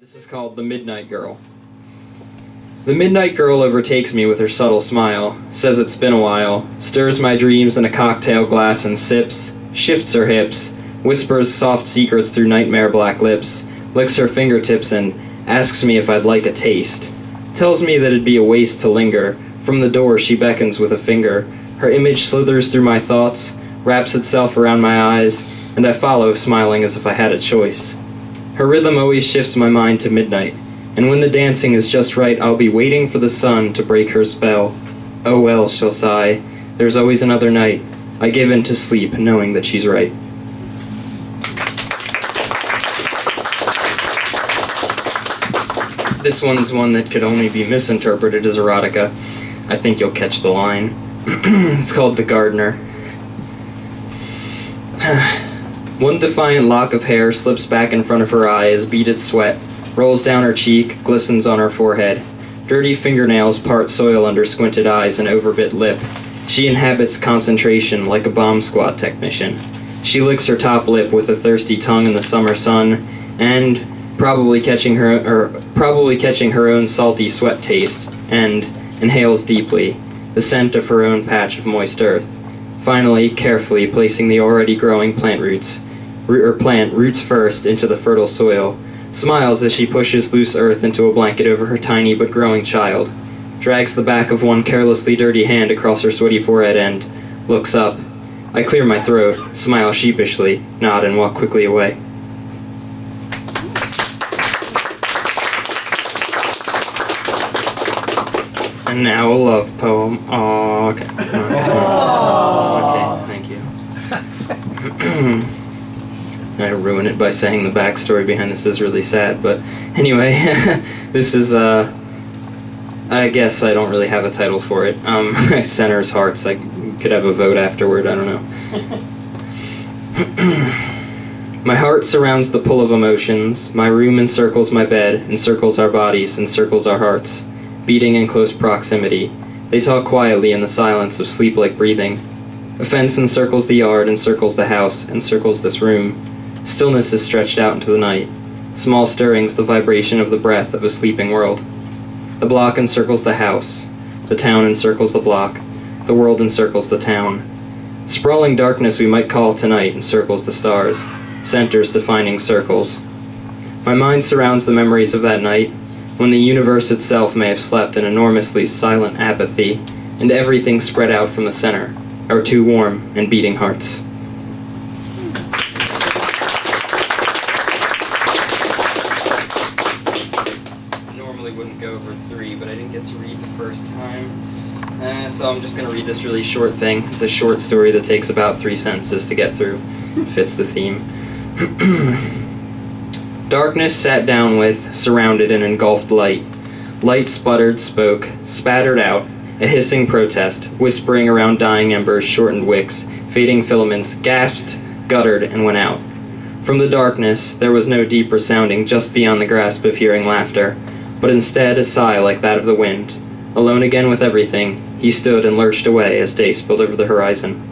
This is called The Midnight Girl. The midnight girl overtakes me with her subtle smile, says it's been a while, stirs my dreams in a cocktail glass and sips, shifts her hips, whispers soft secrets through nightmare black lips, licks her fingertips and asks me if I'd like a taste. Tells me that it'd be a waste to linger. From the door she beckons with a finger. Her image slithers through my thoughts, wraps itself around my eyes, and I follow, smiling as if I had a choice. Her rhythm always shifts my mind to midnight, and when the dancing is just right, I'll be waiting for the sun to break her spell. Oh well, she'll sigh, there's always another night. I give in to sleep, knowing that she's right. This one's one that could only be misinterpreted as erotica. I think you'll catch the line. it's called The Gardener. One defiant lock of hair slips back in front of her eye as beaded sweat rolls down her cheek, glistens on her forehead. Dirty fingernails part soil under squinted eyes and overbit lip. She inhabits concentration like a bomb squad technician. She licks her top lip with a thirsty tongue in the summer sun, and probably catching her or probably catching her own salty sweat taste, and inhales deeply the scent of her own patch of moist earth. Finally, carefully placing the already growing plant roots, root or plant roots first into the fertile soil, smiles as she pushes loose earth into a blanket over her tiny but growing child, drags the back of one carelessly dirty hand across her sweaty forehead and looks up. I clear my throat, smile sheepishly, nod, and walk quickly away. And now a love poem. Okay. Okay, I ruin it by saying the backstory behind this is really sad, but anyway, this is, uh, I guess I don't really have a title for it. Um, Center's Hearts. I could have a vote afterward, I don't know. my heart surrounds the pull of emotions. My room encircles my bed, encircles our bodies, encircles our hearts beating in close proximity. They talk quietly in the silence of sleep like breathing. A fence encircles the yard, encircles the house, encircles this room. Stillness is stretched out into the night. Small stirrings, the vibration of the breath of a sleeping world. The block encircles the house. The town encircles the block. The world encircles the town. Sprawling darkness we might call tonight encircles the stars, centers defining circles. My mind surrounds the memories of that night, when the universe itself may have slept in enormously silent apathy, and everything spread out from the center, our two warm and beating hearts. Normally wouldn't go over three, but I didn't get to read the first time. Uh, so I'm just going to read this really short thing. It's a short story that takes about three sentences to get through. fits the theme. Darkness sat down with, surrounded and engulfed light. Light sputtered, spoke, spattered out, a hissing protest, whispering around dying embers, shortened wicks, fading filaments, gasped, guttered, and went out. From the darkness, there was no deep resounding just beyond the grasp of hearing laughter, but instead a sigh like that of the wind. Alone again with everything, he stood and lurched away as day spilled over the horizon.